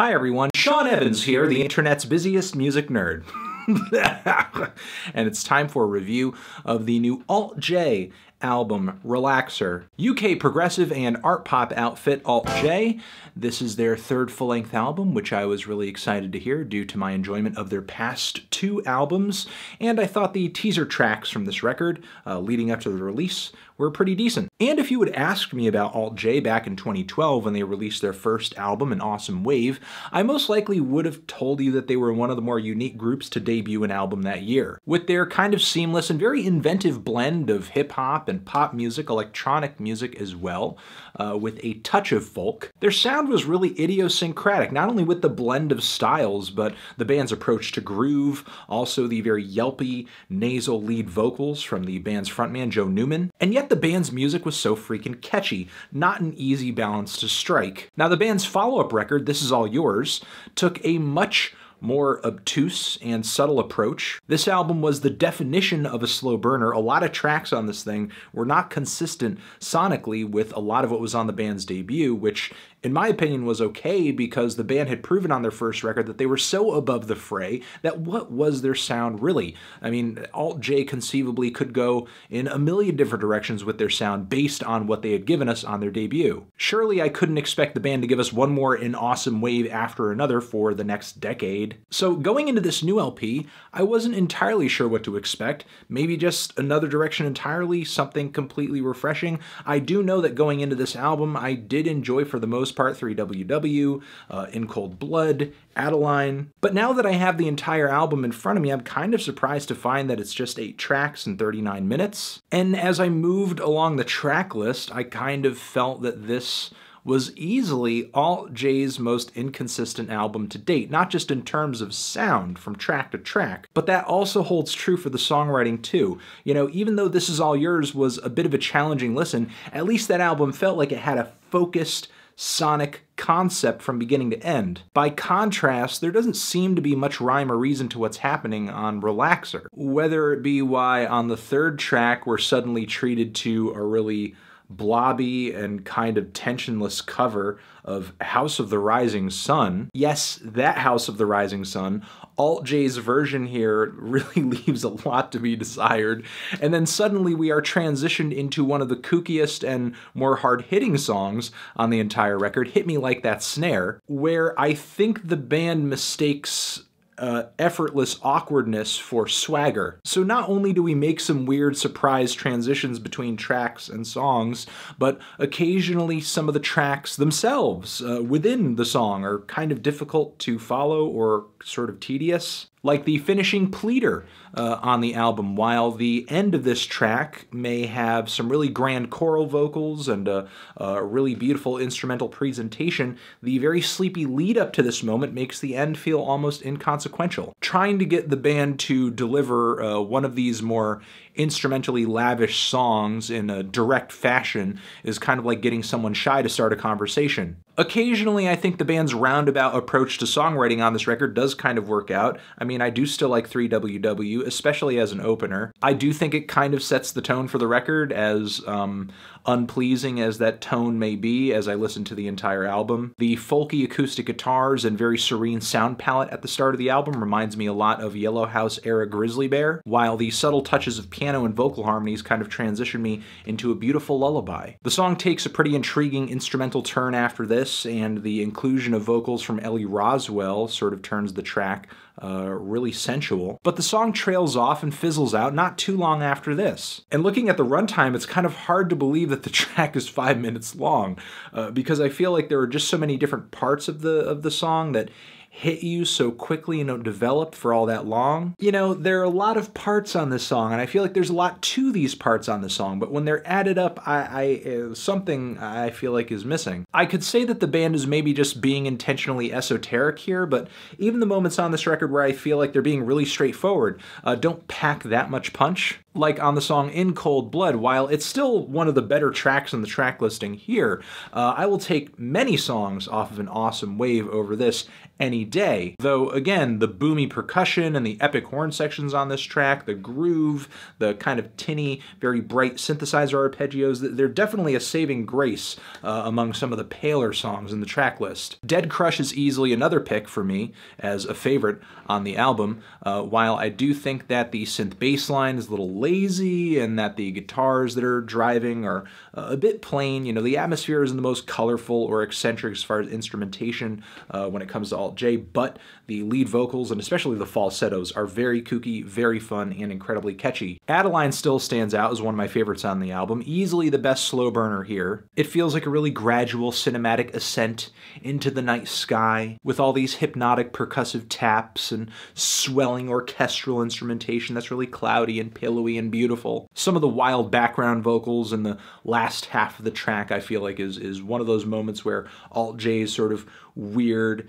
Hi everyone, Anthony Fantano here, the internet's busiest music nerd. and it's time for a review of the new Alt J album, Relaxer. UK progressive and art pop outfit Alt J. This is their third full length album, which I was really excited to hear due to my enjoyment of their past two albums. And I thought the teaser tracks from this record, uh, leading up to the release, were pretty decent. And if you had asked me about Alt J back in 2012 when they released their first album, An Awesome Wave, I most likely would have told you that they were one of the more unique groups to debut an album that year. With their kind of seamless and very inventive blend of hip hop and pop music, electronic music as well, uh, with a touch of folk, their sound was really idiosyncratic, not only with the blend of styles, but the band's approach to groove, also the very yelpy, nasal lead vocals from the band's frontman Joe Newman, and yet the band's music was so freaking catchy, not an easy balance to strike. Now, the band's follow up record, This Is All Yours, took a much more obtuse and subtle approach. This album was the definition of a slow burner. A lot of tracks on this thing were not consistent sonically with a lot of what was on the band's debut, which in my opinion, was okay because the band had proven on their first record that they were so above the fray that what was their sound really? I mean, Alt J conceivably could go in a million different directions with their sound based on what they had given us on their debut. Surely I couldn't expect the band to give us one more an awesome wave after another for the next decade. So going into this new LP, I wasn't entirely sure what to expect. Maybe just another direction entirely, something completely refreshing. I do know that going into this album, I did enjoy for the most part 3WW, uh, In Cold Blood, Adeline. But now that I have the entire album in front of me, I'm kind of surprised to find that it's just 8 tracks and 39 minutes. And as I moved along the track list, I kind of felt that this was easily Alt J's most inconsistent album to date, not just in terms of sound from track to track, but that also holds true for the songwriting too. You know, even though This Is All Yours was a bit of a challenging listen, at least that album felt like it had a focused, sonic concept from beginning to end. By contrast, there doesn't seem to be much rhyme or reason to what's happening on Relaxer. Whether it be why on the third track we're suddenly treated to a really blobby and kind of tensionless cover of House of the Rising Sun. Yes, that House of the Rising Sun. Alt J's version here really leaves a lot to be desired. And then suddenly we are transitioned into one of the kookiest and more hard hitting songs on the entire record, Hit Me Like That Snare, where I think the band mistakes uh, effortless awkwardness for swagger. So not only do we make some weird surprise transitions between tracks and songs, but occasionally some of the tracks themselves uh, within the song are kind of difficult to follow or sort of tedious like the finishing pleader uh, on the album, while the end of this track may have some really grand choral vocals and a, a, really beautiful instrumental presentation, the very sleepy lead up to this moment makes the end feel almost inconsequential. Trying to get the band to deliver uh, one of these more instrumentally lavish songs in a direct fashion is kind of like getting someone shy to start a conversation. Occasionally, I think the band's roundabout approach to songwriting on this record does kind of work out. I mean, I do still like 3WW, especially as an opener. I do think it kind of sets the tone for the record, as um, unpleasing as that tone may be as I listen to the entire album. The folky acoustic guitars and very serene sound palette at the start of the album reminds me a lot of Yellow House era Grizzly Bear, while the subtle touches of piano and vocal harmonies kind of transition me into a beautiful lullaby. The song takes a pretty intriguing instrumental turn after this, this and the inclusion of vocals from Ellie Rowsell sort of turns the track uh, really sensual. But the song trails off and fizzles out not too long after this. And looking at the runtime, it's kind of hard to believe that the track is five minutes long uh, because I feel like there are just so many different parts of the of the song that hit you so quickly and don't develop for all that long. You know, there are a lot of parts on this song, and I feel like there's a lot to these parts on the song, but when they're added up, I, I uh, something I feel like is missing. I could say that the band is maybe just being intentionally esoteric here, but even the moments on this record where I feel like they're being really straightforward uh, don't pack that much punch like on the song In Cold Blood, while it's still one of the better tracks in the track listing here, uh, I will take many songs off of an awesome wave over this any day. Though, again, the boomy percussion and the epic horn sections on this track, the groove, the kind of tinny, very bright synthesizer arpeggios, they're definitely a saving grace uh, among some of the paler songs in the track list. Dead Crush is easily another pick for me as a favorite on the album, uh, while I do think that the synth bass line is a little lazy and that the guitars that are driving are uh, a bit plain. You know, the atmosphere isn't the most colorful or eccentric as far as instrumentation uh, when it comes to Alt J, but the lead vocals and especially the falsettos are very kooky, very fun, and incredibly catchy. Adeline still stands out as one of my favorites on the album, easily the best slow burner here. It feels like a really gradual cinematic ascent into the night sky with all these hypnotic percussive taps and swelling orchestral instrumentation that's really cloudy and pillowy and beautiful. Some of the wild background vocals in the last half of the track I feel like is, is one of those moments where Alt J's sort of weird,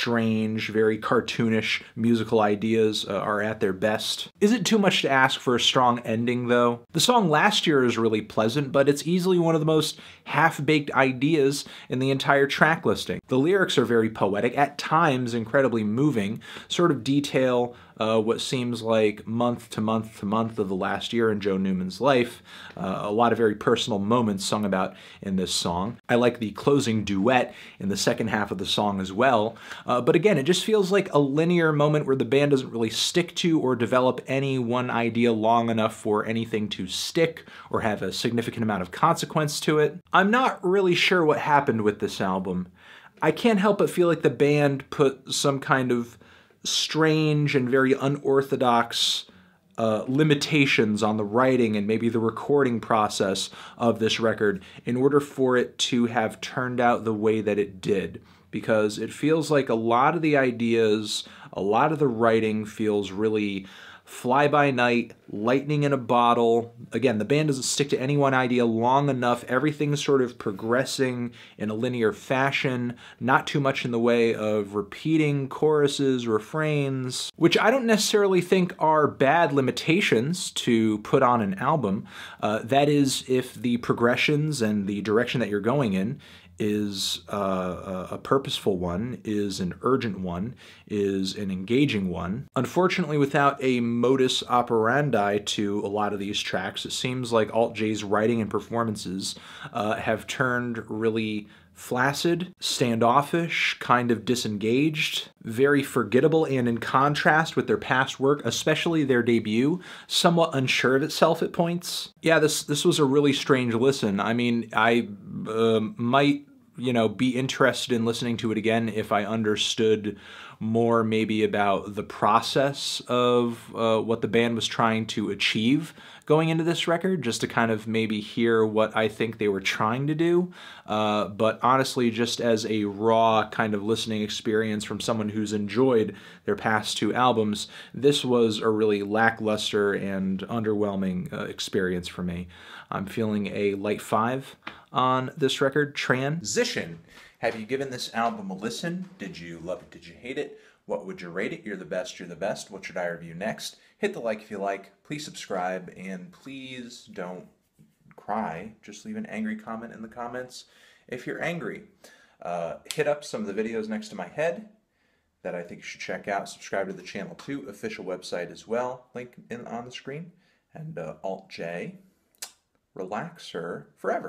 strange, very cartoonish musical ideas uh, are at their best. Is it too much to ask for a strong ending, though? The song Last Year is really pleasant, but it's easily one of the most half-baked ideas in the entire track listing. The lyrics are very poetic, at times incredibly moving, sort of detail uh, what seems like month to month to month of the last year in Joe Newman's life. Uh, a lot of very personal moments sung about in this song. I like the closing duet in the second half of the song as well. Uh, but again, it just feels like a linear moment where the band doesn't really stick to or develop any one idea long enough for anything to stick or have a significant amount of consequence to it. I'm not really sure what happened with this album. I can't help but feel like the band put some kind of strange and very unorthodox uh, limitations on the writing and maybe the recording process of this record in order for it to have turned out the way that it did. Because it feels like a lot of the ideas, a lot of the writing feels really Fly By Night, Lightning in a Bottle. Again, the band doesn't stick to any one idea long enough. Everything's sort of progressing in a linear fashion, not too much in the way of repeating choruses, refrains, which I don't necessarily think are bad limitations to put on an album. Uh, that is, if the progressions and the direction that you're going in is uh, a purposeful one, is an urgent one, is an engaging one. Unfortunately, without a modus operandi to a lot of these tracks, it seems like Alt J's writing and performances uh, have turned really flaccid, standoffish, kind of disengaged, very forgettable, and in contrast with their past work, especially their debut, somewhat unsure of itself at points. Yeah, this this was a really strange listen. I mean, I uh, might you know, be interested in listening to it again if I understood more maybe about the process of uh, what the band was trying to achieve going into this record, just to kind of maybe hear what I think they were trying to do. Uh, but honestly, just as a raw kind of listening experience from someone who's enjoyed their past two albums, this was a really lackluster and underwhelming uh, experience for me. I'm feeling a light five on this record, Transition. Have you given this album a listen? Did you love it? Did you hate it? What would you rate it? You're the best, you're the best. What should I review next? Hit the like if you like. Please subscribe and please don't cry. Just leave an angry comment in the comments if you're angry. Uh, hit up some of the videos next to my head that I think you should check out. Subscribe to the channel too, official website as well, link in on the screen. And uh, Alt J, relaxer forever.